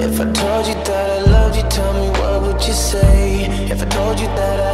If I told you that I loved you, tell me what would you say? If I told you that I